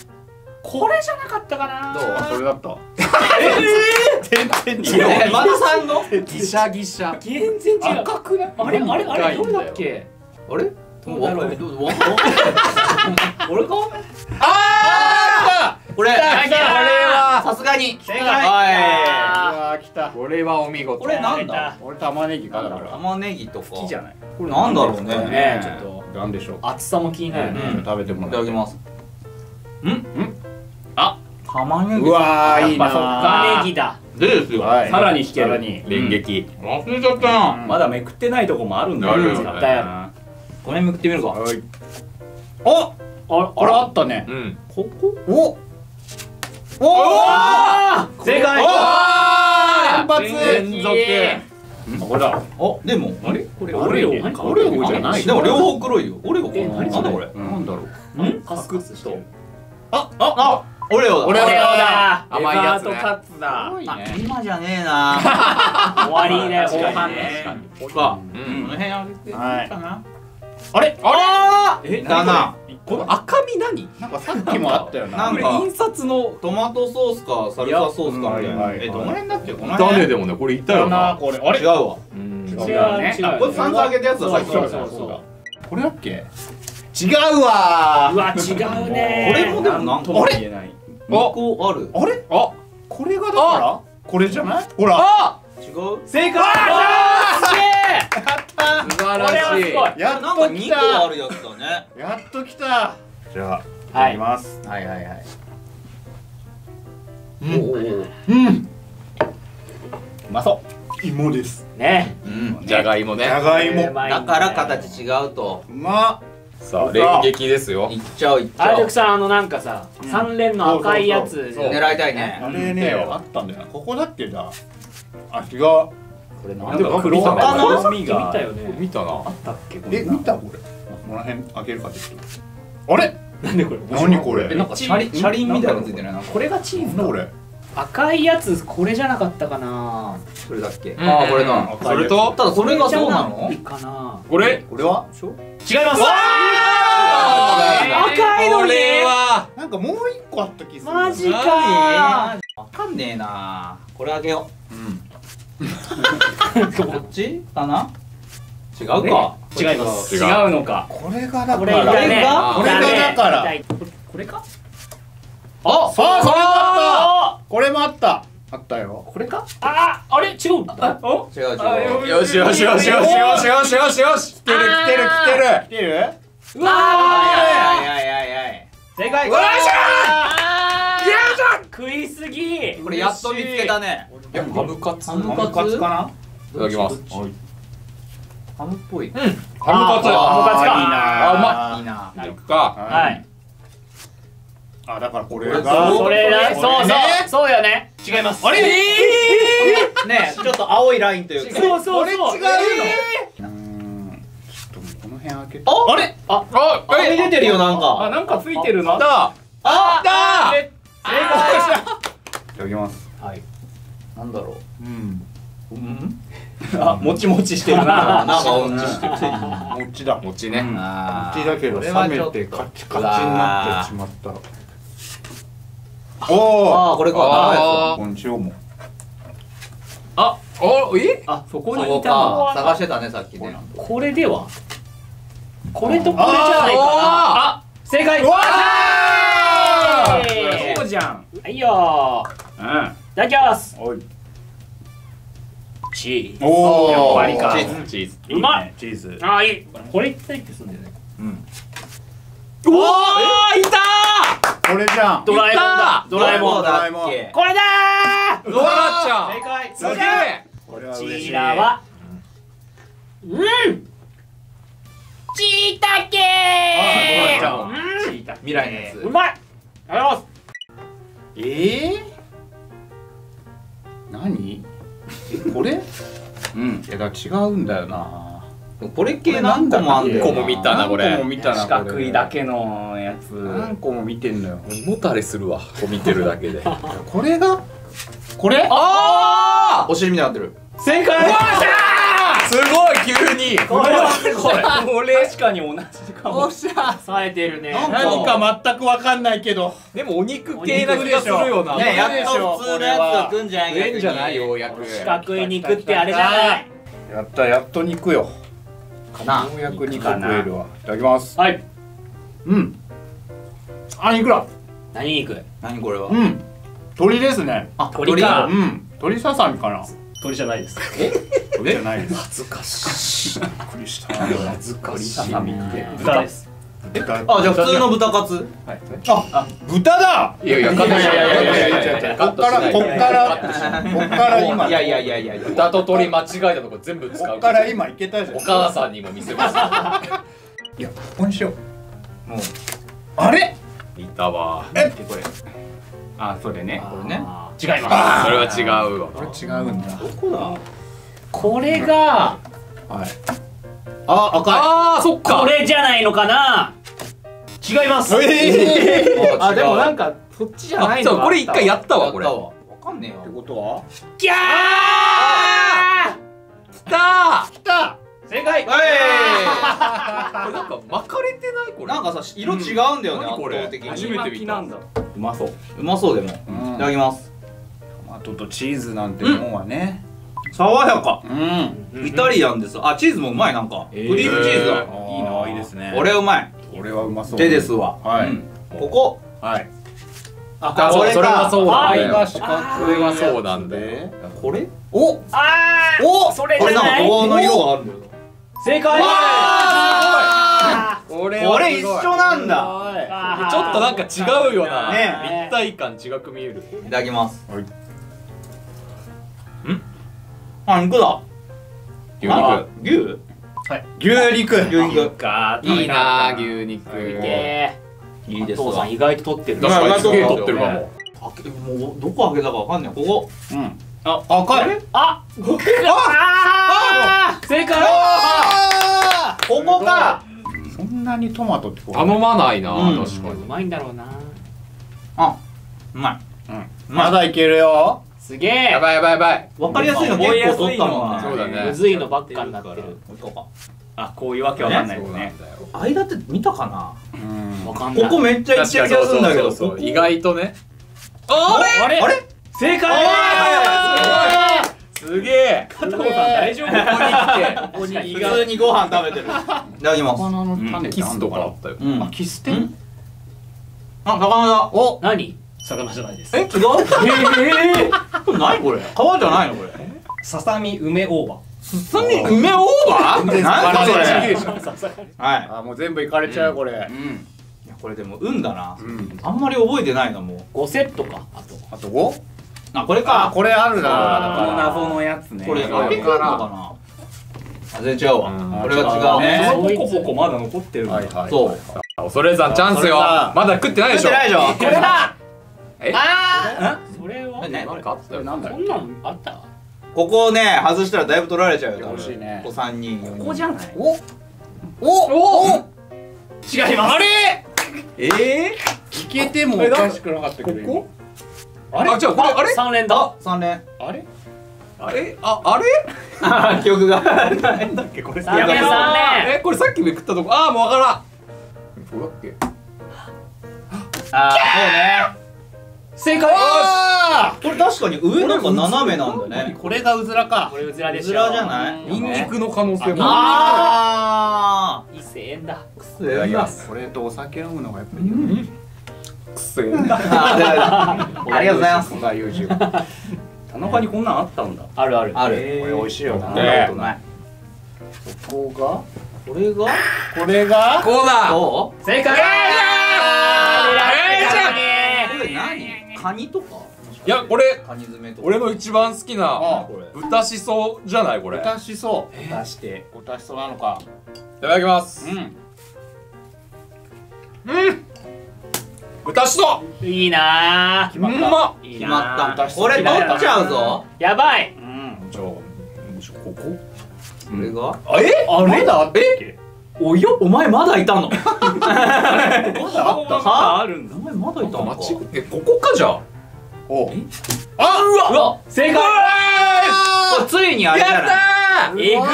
Speaker 4: これじゃなかったかな。
Speaker 3: どう？
Speaker 2: あそれだった？
Speaker 3: 全然違う。まださんの
Speaker 1: ギシャギシャ。
Speaker 4: 全然違う。
Speaker 1: 赤くない？
Speaker 4: あれあれあれどれだっ
Speaker 1: 赤
Speaker 4: け？
Speaker 3: あれ？
Speaker 4: どうだろう？
Speaker 3: どう？わ
Speaker 4: 俺か？
Speaker 3: あこれ
Speaker 4: 来た来た。
Speaker 1: は。
Speaker 3: さすがに。
Speaker 4: 正解。
Speaker 2: う
Speaker 3: は
Speaker 2: わー来た。
Speaker 1: これはお見事。
Speaker 3: これなんだ？
Speaker 2: 俺玉ねぎかだから
Speaker 3: い玉ねぎとか。
Speaker 5: んいいじゃない？
Speaker 3: これなんだろう
Speaker 4: ね。
Speaker 3: ね。
Speaker 4: ちょっと
Speaker 2: なんでしょ。う
Speaker 4: 厚さも気になるね。
Speaker 3: うん。
Speaker 2: 食べても
Speaker 3: い
Speaker 2: らって。
Speaker 3: ただきます。
Speaker 4: あ！
Speaker 3: 玉ね
Speaker 2: うわーいいな
Speaker 4: そっか。ネギだ。
Speaker 3: でですよ。
Speaker 2: はい。
Speaker 5: さらに引ける。
Speaker 2: さらに。
Speaker 1: 連撃。
Speaker 3: 忘れちゃった。な
Speaker 5: まだめくってないとこもあるんだ
Speaker 1: あるよ
Speaker 5: 絶
Speaker 1: ね
Speaker 5: 対な
Speaker 3: これめくってみるか。
Speaker 2: はい。
Speaker 3: お
Speaker 4: あ
Speaker 2: これあったね。
Speaker 1: うん。
Speaker 3: ここ？
Speaker 2: お！お
Speaker 4: あ
Speaker 5: 正解。
Speaker 2: 連発。
Speaker 5: 連続
Speaker 2: これだ。
Speaker 3: あでも。
Speaker 5: あれ？これ
Speaker 2: オ
Speaker 5: オレオ
Speaker 2: レオ
Speaker 5: か
Speaker 2: オレオじゃない？
Speaker 3: でも両方黒いよ。オレオか？ななんだこれ？
Speaker 2: なんだろう？
Speaker 5: ん。カスクッと
Speaker 3: ああオレオだ。
Speaker 2: オレオ
Speaker 4: だ。
Speaker 1: 甘いやつね。
Speaker 5: カツだ。
Speaker 3: あ今じゃねえな。
Speaker 4: 終わりだよ後半ね。
Speaker 3: これか
Speaker 1: う
Speaker 3: この
Speaker 1: ん
Speaker 3: 辺あげていいかな？
Speaker 2: あれ？
Speaker 3: あ
Speaker 5: え
Speaker 3: だな
Speaker 1: この赤身何？
Speaker 2: なんかさっきもあったよな。
Speaker 3: なんか
Speaker 5: 印刷の。
Speaker 3: トマトソースかサルサソースかみたいな。えどの辺だっけ？この
Speaker 1: だね
Speaker 3: 辺
Speaker 1: でもねこれいた
Speaker 2: だ
Speaker 1: よな。
Speaker 2: なこれ。あれ？
Speaker 3: 違うわ
Speaker 1: うん
Speaker 4: 違う
Speaker 2: 違
Speaker 4: 違う
Speaker 3: あこれサンサ揚げたやつださっき。
Speaker 4: そうそうそう
Speaker 2: これだっけ？違うわ。
Speaker 4: うわ違うね。
Speaker 3: これもでもなん
Speaker 5: とも言えない。
Speaker 3: 2個ある。
Speaker 2: あれ？
Speaker 1: あ
Speaker 2: これがだから？これじゃない？ほら。
Speaker 1: あ
Speaker 3: 違う？
Speaker 5: 正解！
Speaker 4: すげえ
Speaker 1: 素晴
Speaker 4: これは
Speaker 1: らしい。
Speaker 4: い
Speaker 2: やっ
Speaker 3: なんか2
Speaker 2: と来た
Speaker 3: 個あるやつだね。
Speaker 2: やっと来たじゃあい
Speaker 4: はい
Speaker 2: ただきます。
Speaker 3: はいはいはい。
Speaker 2: うん。うまそ。う芋です。
Speaker 4: ね。
Speaker 3: うん。
Speaker 1: じゃがいもね。
Speaker 2: じゃがいも。
Speaker 3: だから形違うと。
Speaker 2: うま。っ
Speaker 1: さあ連撃ですよ。
Speaker 3: いっちゃういっちゃう。
Speaker 4: あれさんあのなんかさ
Speaker 2: うん。
Speaker 4: 三連の赤いやつ。
Speaker 2: そうそうそう。
Speaker 3: 狙いたいね。
Speaker 2: あれねあったんだよ。なここだっけだあ違う
Speaker 5: これなんで黒
Speaker 3: 他の
Speaker 5: の
Speaker 4: さっき見たよね。
Speaker 1: 見たな。
Speaker 5: あったっけこんな。
Speaker 2: え見たこれ。この辺開けるかちょっとあれ？
Speaker 4: なんでこれ？
Speaker 2: 何これ？
Speaker 3: えなんか車輪車輪みたいな。のついてない？なんか。
Speaker 4: これがチーズ
Speaker 2: これ？
Speaker 4: 赤いやつこれじゃなかったかな。
Speaker 3: これだっけ？
Speaker 1: うん
Speaker 3: ああこれだ。
Speaker 1: それと？
Speaker 3: ただそれがそうなの？
Speaker 4: いいかな
Speaker 1: これ
Speaker 3: これは？
Speaker 4: 違います。赤いの
Speaker 1: こ
Speaker 4: に
Speaker 1: れは。
Speaker 2: なんかもう一個あった気する
Speaker 4: マジか
Speaker 3: わかんねえなこれあげよ
Speaker 2: う。ん。
Speaker 3: うこっちかな？違うか。
Speaker 4: 違います。
Speaker 5: 違う。のか？
Speaker 2: これがだ
Speaker 4: こ
Speaker 2: から。
Speaker 4: れがね。
Speaker 3: こ
Speaker 2: れがだから。
Speaker 5: これか
Speaker 4: あ
Speaker 2: さあそれもあ
Speaker 4: あ
Speaker 2: った。これもあった。あったよ。
Speaker 5: これか？
Speaker 4: ああれ？違うんだ。
Speaker 5: あお？
Speaker 3: 違う違う。
Speaker 1: よしよしよしよしよしよし。よしよし
Speaker 2: 来てる来てる来てる来てる。
Speaker 4: うわ
Speaker 3: はいはいはいはいはい
Speaker 4: 正解。
Speaker 1: よっし
Speaker 4: ゃ食いすぎ。
Speaker 3: これやっと見つけたね。
Speaker 1: いやハムカツ？い
Speaker 3: ハム
Speaker 2: カツかな？
Speaker 1: ただきます
Speaker 3: ハムっぽい。
Speaker 1: ハムカツ。
Speaker 4: ハムカツか。
Speaker 2: いいな
Speaker 1: あうま
Speaker 3: いいな。
Speaker 1: 行くか。
Speaker 4: はい。
Speaker 2: あだからこれ
Speaker 3: これ
Speaker 2: が
Speaker 4: それだそうそう。
Speaker 2: ね
Speaker 4: そうよね。違います。
Speaker 2: あれ？
Speaker 3: ねちょっと青いラインというか。
Speaker 4: そうそうそう。
Speaker 2: これ違うの
Speaker 4: え
Speaker 2: うーんちょっとこの辺開けて。
Speaker 3: あれ？
Speaker 1: あ
Speaker 3: あれ出てるよなん
Speaker 5: あ
Speaker 3: か
Speaker 5: なんかついてるな。
Speaker 1: だ
Speaker 3: あ
Speaker 1: だ
Speaker 4: ー
Speaker 2: い。ただきます。
Speaker 4: はい。
Speaker 3: なんだろ
Speaker 2: う。ん。
Speaker 3: ううん。
Speaker 5: あもちもちしてる
Speaker 3: あ
Speaker 5: な。[laughs]
Speaker 3: なんかうんちしてる。
Speaker 2: 餅だ
Speaker 1: 餅ね
Speaker 3: あ
Speaker 2: 餅だけど
Speaker 3: これは
Speaker 2: 冷めてカチカチになってしまった。お
Speaker 3: これか。
Speaker 1: ああおえ
Speaker 5: あそこにいたの？
Speaker 3: か。探してたねさっきね。
Speaker 4: これでは？これとこれじゃないかな。
Speaker 1: あ
Speaker 4: あ正解。
Speaker 2: うわ
Speaker 4: はい
Speaker 5: そうじゃん。
Speaker 4: はいよ
Speaker 5: うん。
Speaker 4: いただきます。
Speaker 2: おい。
Speaker 4: チー
Speaker 2: お
Speaker 5: やっぱり
Speaker 2: ー
Speaker 5: か。
Speaker 1: チーズチーズ。
Speaker 4: うまい
Speaker 2: ね。チーズ。
Speaker 4: あーいい。これいったいってすんだよね。
Speaker 1: うわーいた
Speaker 2: これじゃん。
Speaker 4: ドラえもんだ。ドラえもん
Speaker 3: だ。っけ？
Speaker 4: これだー！
Speaker 1: ードラちゃん。
Speaker 4: 正解。
Speaker 1: すげえ
Speaker 2: これは
Speaker 4: こ
Speaker 2: 嬉しい。
Speaker 4: ちらはうん
Speaker 5: チータ
Speaker 3: 未来のやつ
Speaker 4: うまいありがとうござい。ます。
Speaker 2: ええ何？これ？[laughs]
Speaker 5: うん。
Speaker 2: いや違うんだよな。
Speaker 3: これ系何個もあん
Speaker 1: 個も見たなこれ。
Speaker 2: 何個も見たな
Speaker 5: 四角いだけのやつ。
Speaker 2: 何個も見てんのよ。
Speaker 1: 胃もたれするわこう見てるだけで。[laughs]
Speaker 2: これが？これ？
Speaker 1: あ
Speaker 3: お尻みたいになってる。
Speaker 4: 正解
Speaker 1: すごい急に。
Speaker 4: これは
Speaker 5: これ。確かに同じかも。
Speaker 4: 冴えてるね
Speaker 3: なん
Speaker 2: 何か全く分かんないけど。
Speaker 1: でもお肉系な気がするよな。
Speaker 3: ねやっと普通のやつんじゃない
Speaker 1: 食えんじゃないようやく
Speaker 4: 四角い肉ってあれじゃない？
Speaker 2: やったやっと肉よ。
Speaker 3: かな。
Speaker 2: ようやく肉食えるわ。いただきます。
Speaker 4: はい。
Speaker 2: うん。あ肉だ
Speaker 4: 何肉？
Speaker 3: 何これは？
Speaker 2: うん。鳥ですね。
Speaker 3: あ
Speaker 4: 鳥か。
Speaker 2: うん。鳥ささみかな。
Speaker 4: 鳥じゃないです。
Speaker 2: 鳥じゃないです
Speaker 1: 恥ずかしい。
Speaker 2: びっくりした。
Speaker 1: 恥ずかしい
Speaker 4: 豚。です
Speaker 2: 豚
Speaker 3: あじゃあ普通の豚。カツ。
Speaker 2: あ豚だ！
Speaker 1: いやいやい
Speaker 2: いやいやいやいやこっから
Speaker 1: カットしない
Speaker 2: こっから今。
Speaker 3: いやいやいやいや
Speaker 1: 豚と鳥間違えたとこ全部使う
Speaker 2: こっから今いけたじゃん。
Speaker 1: お母さんにも見せます
Speaker 2: いやここにしよう。
Speaker 3: もう。
Speaker 2: あれ？
Speaker 1: いたわ。
Speaker 2: え？
Speaker 3: これ。
Speaker 5: あそれね。
Speaker 3: これね。
Speaker 4: 違います。
Speaker 1: それは違うわ。
Speaker 2: これ違うんだ。
Speaker 3: どこだ？
Speaker 4: これが
Speaker 2: はい。あ赤い。
Speaker 1: あーそっか。
Speaker 4: これじゃないのかな。違います。
Speaker 2: ええ [laughs]
Speaker 5: あでもなんかそっちじゃないの
Speaker 1: あそうこれ一回やったわこれ。
Speaker 3: わ。わかんねえよ。
Speaker 2: ってことは？
Speaker 4: ギャ
Speaker 1: きた
Speaker 2: 来た
Speaker 4: ー！正解。
Speaker 1: ーこれなんか巻かれてない？これ。
Speaker 3: なんかさ色違うんだよね
Speaker 1: 何これ？
Speaker 3: 圧倒的に。
Speaker 1: 初めて見た。
Speaker 5: なんだ。うまそう。
Speaker 3: うまそうでも。い
Speaker 2: うん。
Speaker 3: ただきます。
Speaker 2: トマトとチーズなんてもんはね
Speaker 3: 爽やか。
Speaker 2: うん。
Speaker 3: イタリアンです。あチーズもうまいなんか。ク
Speaker 5: えー
Speaker 3: リームチーズだ
Speaker 2: いいないいですね。
Speaker 3: これうまい。
Speaker 2: これはうまそう。
Speaker 3: 手ですわ。
Speaker 2: はい。
Speaker 3: うん。ここ。
Speaker 2: はい。
Speaker 3: あ
Speaker 1: あそうそれはそう
Speaker 4: は
Speaker 1: ないんだ。よ
Speaker 2: 四角
Speaker 1: それはそうなんだ。よ
Speaker 3: これ？
Speaker 2: お！
Speaker 4: あー
Speaker 3: お！
Speaker 4: それ
Speaker 3: これ
Speaker 4: じゃない？
Speaker 3: なんか棒の色があるんだよ。
Speaker 4: 正解
Speaker 3: わ
Speaker 1: これ
Speaker 3: これ一緒なんだ。
Speaker 4: あー
Speaker 1: ちょっとなんか違うよな
Speaker 3: ね。
Speaker 1: 立体感違く見える。
Speaker 3: いただきます。
Speaker 2: はい
Speaker 3: あ肉だ。
Speaker 1: 牛
Speaker 3: あ
Speaker 1: 肉
Speaker 3: 牛
Speaker 2: 牛肉。
Speaker 3: 牛肉
Speaker 5: か。
Speaker 1: いいな。牛肉。
Speaker 3: いいですわ。
Speaker 4: お父さん意外と取ってる。
Speaker 1: 確かにすげえ
Speaker 3: まあ
Speaker 1: 取ってるかも。
Speaker 3: 開けもうどこ開けたかわかんない。ここ。
Speaker 2: うん。あ赤い。
Speaker 4: ああ正解。
Speaker 3: あここか。
Speaker 2: そんなにトマトって
Speaker 1: 頼まないな
Speaker 3: うん。
Speaker 1: 確かに
Speaker 4: うまいんだろうな。
Speaker 3: あうまい。
Speaker 2: まだいけるよ
Speaker 4: すげえ。
Speaker 1: やばいやばいやばい。
Speaker 3: わかりやすいの結構取ったもんね。
Speaker 1: そうだね。
Speaker 4: むずいのばっかになってる。
Speaker 5: あこういうわけわかんないですね。
Speaker 3: 間って見たかな。
Speaker 2: うん。
Speaker 4: わかんない。
Speaker 3: ここめっちゃいってる気がするんだけど
Speaker 1: 意外とね。
Speaker 4: あれ？
Speaker 3: あれ？
Speaker 4: 正解！
Speaker 3: あ
Speaker 1: すげえ。
Speaker 6: 加藤さん大丈夫？
Speaker 1: ここに来て。
Speaker 3: 普通にご飯食べてる。いただきます。
Speaker 2: 魚の種
Speaker 1: キスとか？あったよ。
Speaker 3: うん。
Speaker 2: あキステ
Speaker 3: ん。あ魚だ。
Speaker 2: お！
Speaker 6: 何？魚じゃないです。
Speaker 3: え違う？えー、これ何これ。皮じゃないのこれ。
Speaker 6: ささみ梅大葉。
Speaker 3: すさみ梅オー。バー
Speaker 2: 全然
Speaker 3: 何それ
Speaker 2: 魚
Speaker 3: はい。
Speaker 2: あもう全部いかれちゃうこれ。
Speaker 3: うん。いやこれでも運だな。
Speaker 2: うん。
Speaker 3: あんまり覚えてないなもう。
Speaker 6: 5セットかあと。
Speaker 2: あと 5?
Speaker 3: あこれ
Speaker 2: あ
Speaker 3: か
Speaker 2: これある
Speaker 6: あ
Speaker 2: な
Speaker 5: この謎のやつね。
Speaker 3: これあれかな。あ全然違うわ。
Speaker 1: うん。
Speaker 3: これは違うね。
Speaker 6: そう
Speaker 5: ポコポコまだ残ってるんだ。
Speaker 2: はいはい
Speaker 3: そう。
Speaker 1: 恐れ山チャンスよ。まだ食ってないでしょ。
Speaker 3: 食ってないでしょ。
Speaker 6: これだ
Speaker 1: え？
Speaker 6: あー。それ？は
Speaker 3: えね
Speaker 1: なんかあった？よ
Speaker 2: なんだ
Speaker 6: んなんあった？
Speaker 3: ここをね外したらだいぶ取られちゃうよ多分。
Speaker 2: 惜しいね。
Speaker 3: ここ3人4人。
Speaker 6: ここじゃない？
Speaker 2: お？お？お？
Speaker 6: 違います。あれ？
Speaker 3: え？え
Speaker 2: いけてもおかしくなかったけど
Speaker 1: こあれ？あじゃあこれあれ
Speaker 6: ？3連だ
Speaker 3: 3連。
Speaker 2: あれ？
Speaker 1: あれああれ？
Speaker 3: あ [laughs] 記憶が。
Speaker 5: なんだっけこれ
Speaker 6: ？3連3連
Speaker 1: えこれさっきめくったとこ？ああもうわからん。そうだっけ？
Speaker 3: ああ
Speaker 6: 正解
Speaker 2: あ
Speaker 3: そうねこれ確かに上なんか斜めなんだね。
Speaker 2: これがうずらか。
Speaker 6: これうずらでしょ。
Speaker 3: うずらじゃない？
Speaker 1: ニンニクの可能性も
Speaker 3: あ
Speaker 6: いい声援だ。
Speaker 3: あいただ。きます
Speaker 2: これとお酒飲むのがやっぱりいいよね。
Speaker 1: くせえな。
Speaker 3: あ [laughs] ありがとうございます。
Speaker 2: 小田
Speaker 5: 中にこんなんあったんだ。
Speaker 6: あるある。
Speaker 3: ある。
Speaker 5: えー。
Speaker 2: これ美味しいよな。
Speaker 3: ことない
Speaker 2: ここ
Speaker 3: これが？
Speaker 2: がこれが？
Speaker 1: こうだ。
Speaker 3: ど
Speaker 6: 正解
Speaker 3: カニとか？
Speaker 1: いやこれ
Speaker 3: カニ爪とか？
Speaker 1: 俺の一番好きな
Speaker 2: あ
Speaker 3: これ。
Speaker 1: 豚しそじゃないこれ。い
Speaker 2: 豚しそ。
Speaker 5: 出して。
Speaker 2: う豚しそなのか。
Speaker 1: ただきます。
Speaker 2: うん。
Speaker 1: 豚しそ。
Speaker 6: いいな。
Speaker 1: うまっ
Speaker 6: いい
Speaker 3: 決ま
Speaker 6: な。
Speaker 3: ったこれ取っちゃうぞ。
Speaker 6: やばい。
Speaker 2: うん。
Speaker 1: じゃあもしここ？
Speaker 3: これが？
Speaker 1: え？
Speaker 6: あ
Speaker 2: まだ？あったっけ？
Speaker 3: およお前まだいたの？[laughs]
Speaker 5: まだあった
Speaker 3: は？
Speaker 5: あるんだ。
Speaker 3: お前まだいたの？か
Speaker 1: 間違えここかじゃあ？
Speaker 2: お。
Speaker 6: あうわ！正解。
Speaker 3: ついにあれじゃない
Speaker 6: えぐ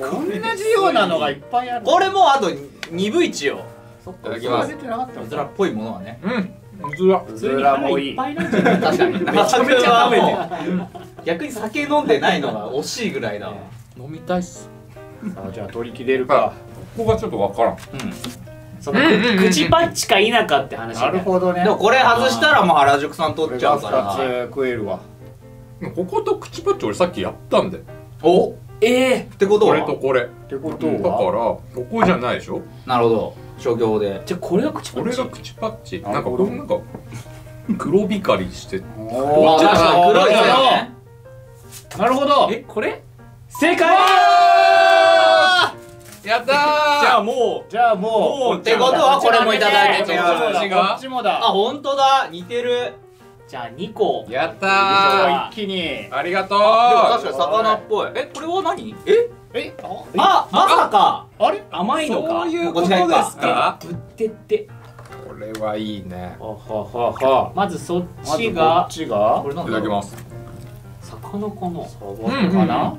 Speaker 2: 同じようなのがいっぱいある。
Speaker 3: これもうあと2分1よ。そっ
Speaker 1: いただきます。
Speaker 3: うずらっぽいものはね。
Speaker 1: うん。うずら
Speaker 2: うずらもいい
Speaker 6: いっぱい。なんじゃない。
Speaker 3: 確かにめちゃ
Speaker 5: めちゃ食べてる。[laughs]
Speaker 3: 逆に酒飲んでないのが惜しいぐらいだわ。
Speaker 1: 飲みたいっす。
Speaker 2: さあじゃあ取り切れるか
Speaker 1: ここがちょっとわからん。
Speaker 6: その
Speaker 1: うんうんうんうん。
Speaker 6: 口パッチか否かって話
Speaker 2: なるほどね。
Speaker 3: でもこれ外したらもう原宿さん取っちゃ
Speaker 2: これが2
Speaker 3: うから
Speaker 2: つ食えるわ。
Speaker 1: ここと口パッチ俺さっきやったんで。
Speaker 3: お？っ
Speaker 6: え。え
Speaker 3: てこと
Speaker 1: こ
Speaker 3: は
Speaker 1: れとこれ。
Speaker 2: ってこと
Speaker 1: だから
Speaker 2: は
Speaker 1: ここじゃないでしょ。
Speaker 3: なるほど。商業で。
Speaker 6: じゃあこれが口パッチ
Speaker 1: これが口パッチ
Speaker 2: な
Speaker 1: んかこうなんか黒光りして
Speaker 2: お
Speaker 3: あ確かに黒いね。
Speaker 2: なるほど。
Speaker 6: えこれ？正解 [laughs]
Speaker 1: やったー。
Speaker 5: じゃあも
Speaker 2: じゃあもう
Speaker 5: もう
Speaker 3: ってことはこれもいただいて違う
Speaker 2: こっちもだ。こっちも
Speaker 3: あ
Speaker 2: だ
Speaker 3: 本当だ。似てる。
Speaker 6: じゃあ2個。
Speaker 1: やった
Speaker 2: あ一気に。
Speaker 1: ーありがとう。
Speaker 3: でも確かに魚っぽい。えこれは何？え？
Speaker 2: え？
Speaker 3: あ？まさか。
Speaker 2: あ？れ？
Speaker 5: 甘いのか？
Speaker 1: そういうことですか？
Speaker 6: ぶってって。
Speaker 1: これはいいね。
Speaker 2: はははは。
Speaker 6: まずそっちが。
Speaker 2: っちが
Speaker 3: これなん
Speaker 1: いただきます。
Speaker 6: 魚かな？
Speaker 2: サバかな？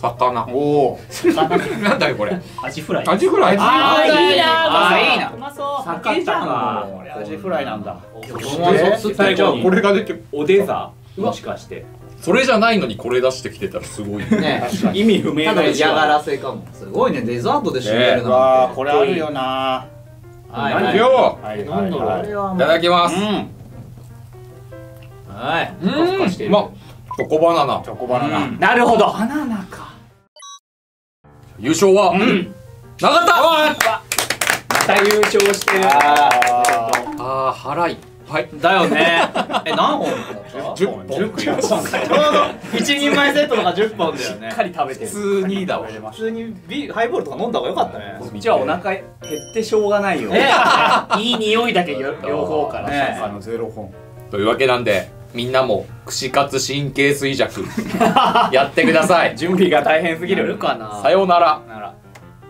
Speaker 1: 魚。
Speaker 2: おお
Speaker 6: 魚。[laughs]
Speaker 1: なんだよこれ。
Speaker 6: アジフライ。
Speaker 1: アジフライ。
Speaker 6: あーいいな
Speaker 3: あーいいな
Speaker 6: うまそう。
Speaker 5: 酒じゃん。
Speaker 2: これアジフライなんだ。
Speaker 3: そ
Speaker 5: 最後に。
Speaker 1: これが出て
Speaker 5: おでざもしかして。
Speaker 1: それじゃないのにこれ出してきてたらすごい
Speaker 3: ね
Speaker 5: 意味不明
Speaker 3: ただ
Speaker 5: な
Speaker 3: 嫌がらせかも。すごいね。デザートで締めるなんて。
Speaker 2: ーこれあるよな。
Speaker 3: はい
Speaker 1: 何
Speaker 3: はい
Speaker 1: よ。
Speaker 2: はい
Speaker 6: なんだろう
Speaker 2: はい。
Speaker 1: ただきます。
Speaker 2: うん。
Speaker 3: はい。
Speaker 1: うん。まチョコバナナ。
Speaker 2: チョコバナナ。
Speaker 3: うん。
Speaker 6: なるほど。
Speaker 5: バナナか
Speaker 1: 優勝は？
Speaker 6: うん。
Speaker 1: 永田！
Speaker 6: また優勝してる。
Speaker 2: あ
Speaker 1: あー腹いっぱい。
Speaker 3: だよね。え何本だった
Speaker 1: ？10本。
Speaker 3: 一人前セットとか10本だよね。
Speaker 5: しっかり食べてる。
Speaker 1: 普通にだわ。
Speaker 3: 普通にビハイボールとか飲んだ方がよかったね。
Speaker 5: こっちはお腹減ってしょうがないよ
Speaker 3: え [laughs]
Speaker 6: いい匂いだけよ両方から。
Speaker 3: ね。
Speaker 2: あのゼロ本。
Speaker 1: というわけなんでみんなも串カツ神経衰弱。[laughs] やってください。
Speaker 5: 準備が大変すぎ
Speaker 6: やる
Speaker 5: る
Speaker 6: かな。
Speaker 1: さようなら。
Speaker 3: なら。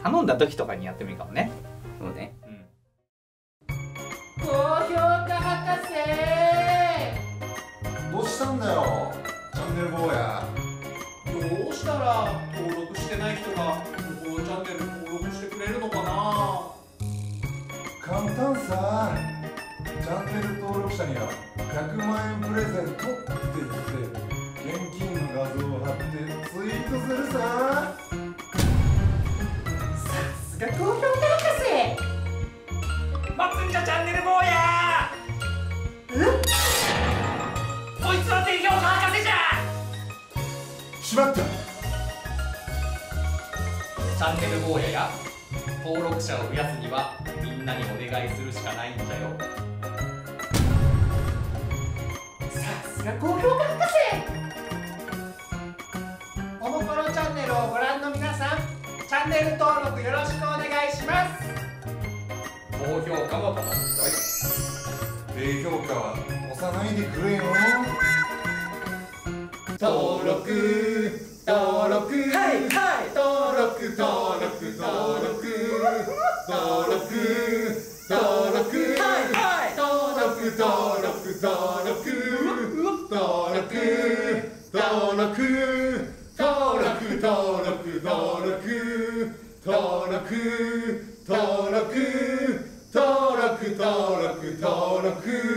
Speaker 3: 頼んだ時とかにやってもいいかもね。そうね。
Speaker 7: どうしたんだよチャンネル坊や。
Speaker 8: どうしたら登録してない人がこのチャンネル登録してくれるのかな。
Speaker 7: 簡単さチャンネル登録者には100万円プレゼントって言って現金の画像を貼って
Speaker 6: ツイートするささすが高評価
Speaker 2: 博
Speaker 4: 士まつりかチャンネル坊やえこいつは定評
Speaker 6: 博士じゃ
Speaker 7: しまった
Speaker 1: チャンネル坊やや登録者を増やすにはみんなにお願いするしかないんだよ。
Speaker 8: さすが高評価博士おもころチャンネルをご覧の皆さんチャンネル登録よろしくお願いします
Speaker 1: 高評価も頼むよ
Speaker 7: 低評価は押さないでくれよ
Speaker 8: 登録登録はいはい登録登録登録登録登録はいはい登録登録登録登録登録。登録登録登録。登録登録登録登録。登録